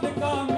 the come.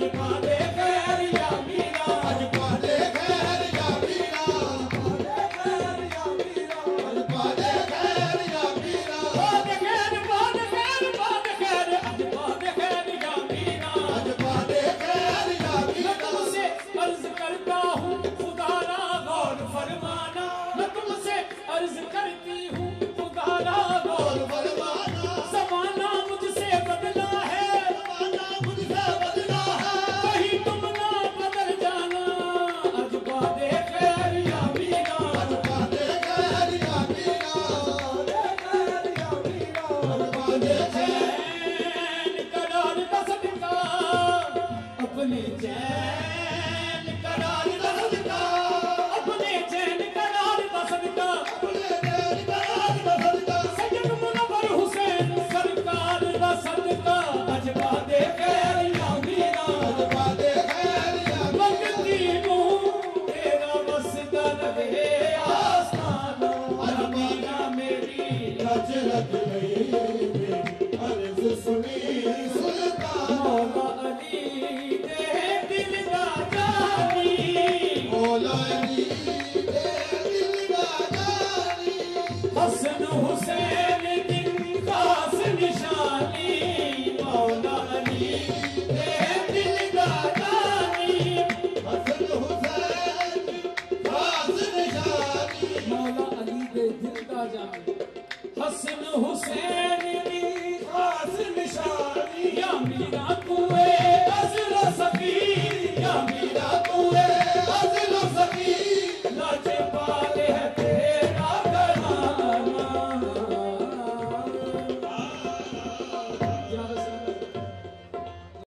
Hare Hasan Hussain दास निशानी हसन हुसै हासनी मालानी हसन हुसैनी हासन जाम